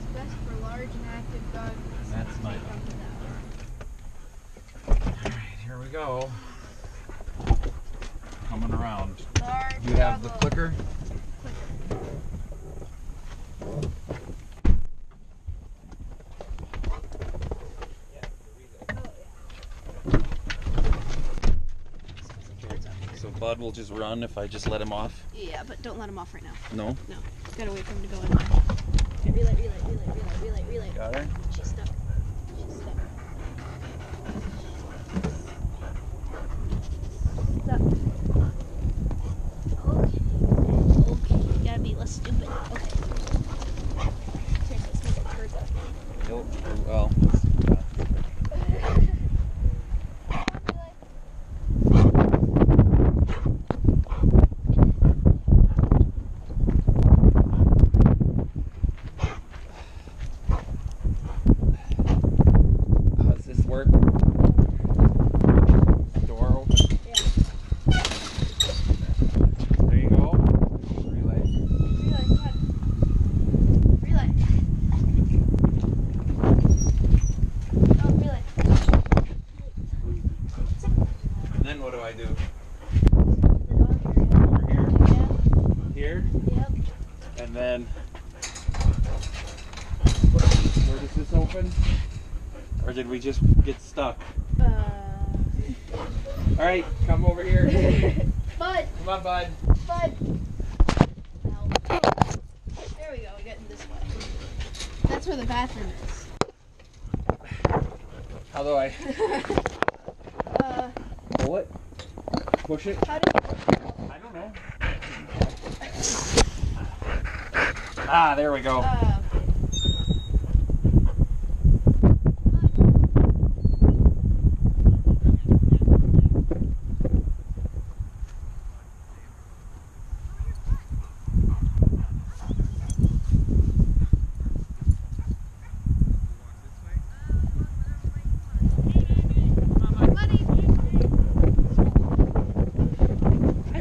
is best for large and active dogs. That's my- Take them that. All right, here we go. Coming around. Large You have the clicker? clicker. So Bud will just run if I just let him off? Yeah, but don't let him off right now. No? No, gotta wait for him to go in. Relay, relay, relay, relay, relay, relay. Got her? Work? Door open? Yeah. There you go. Relay. Relay. Relay. Oh, relay. And then what do I do? Over here? Yeah. Here? Yep. And then where does this open? Or did we just get stuck? Uh. All right, come over here. Bud, Come on, bud. bud. Ow. There we go. We're getting this way. That's where the bathroom is. How do I Uh, pull it? Push it? how do I don't know. Ah, there we go. uh,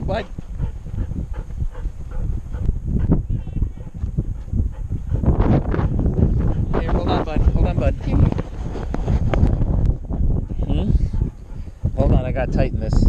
bud. Here, hold on, bud. Hold on, bud. Here, here. Hmm? Hold on, I gotta tighten this.